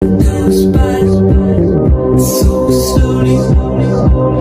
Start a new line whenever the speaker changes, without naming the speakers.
goes by so slowly.